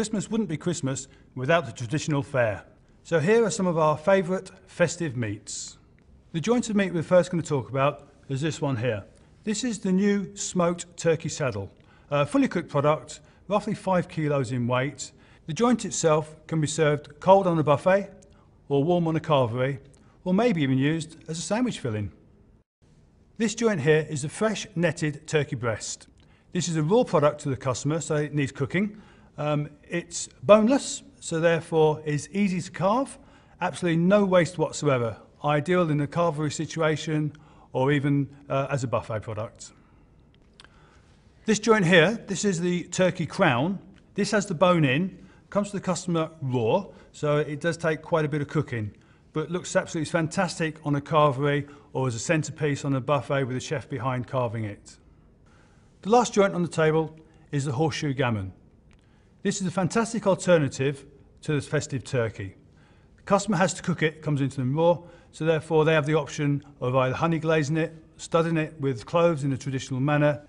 Christmas wouldn't be Christmas without the traditional fare. So here are some of our favourite festive meats. The joint of meat we're first going to talk about is this one here. This is the new smoked turkey saddle, a fully cooked product, roughly 5 kilos in weight. The joint itself can be served cold on a buffet or warm on a carvery or maybe even used as a sandwich filling. This joint here is a fresh netted turkey breast. This is a raw product to the customer, so it needs cooking. Um, it's boneless, so therefore is easy to carve. Absolutely no waste whatsoever. Ideal in a carvery situation or even uh, as a buffet product. This joint here, this is the turkey crown. This has the bone in, comes to the customer raw, so it does take quite a bit of cooking, but looks absolutely fantastic on a carvery or as a centerpiece on a buffet with a chef behind carving it. The last joint on the table is the horseshoe gammon. This is a fantastic alternative to this festive turkey. The customer has to cook it, comes into them raw, so therefore they have the option of either honey glazing it, studding it with cloves in a traditional manner,